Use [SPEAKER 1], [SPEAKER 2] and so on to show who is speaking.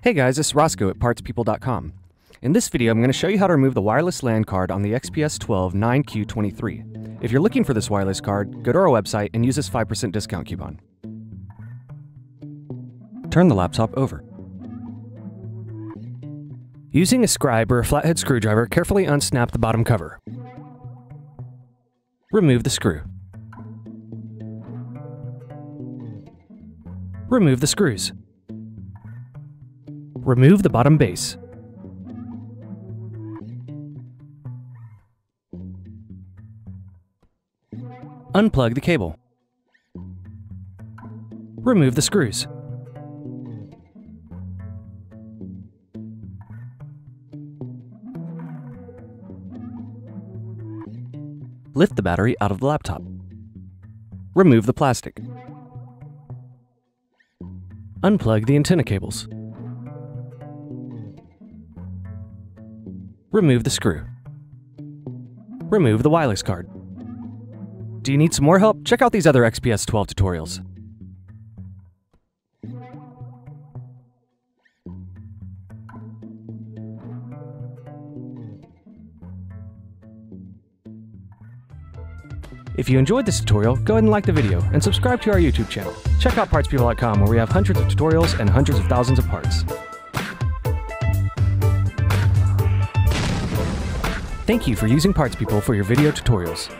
[SPEAKER 1] Hey guys, it's Roscoe at PartsPeople.com. In this video, I'm going to show you how to remove the wireless LAN card on the XPS 12 9Q23. If you're looking for this wireless card, go to our website and use this 5% discount coupon. Turn the laptop over. Using a scribe or a flathead screwdriver, carefully unsnap the bottom cover. Remove the screw. Remove the screws. Remove the bottom base. Unplug the cable. Remove the screws. Lift the battery out of the laptop. Remove the plastic. Unplug the antenna cables. Remove the screw. Remove the wireless card. Do you need some more help? Check out these other XPS 12 tutorials. If you enjoyed this tutorial, go ahead and like the video and subscribe to our YouTube channel. Check out PartsPeople.com where we have hundreds of tutorials and hundreds of thousands of parts. Thank you for using Parts People for your video tutorials.